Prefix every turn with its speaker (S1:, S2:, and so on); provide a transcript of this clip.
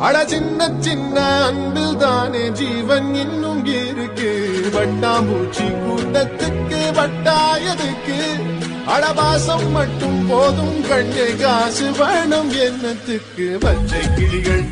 S1: அட சின்ன சின்ன அன்பில் தானே ஜீவன் இன்னும் இருக்கு. வட்டாம்பூச்சி கூட்டத்துக்கு வட்டாயதுக்கு அடபாசம் மட்டும் போதும் கண்ணே காசு வேணும் என்னத்துக்கு? பச்சை கிளிகள்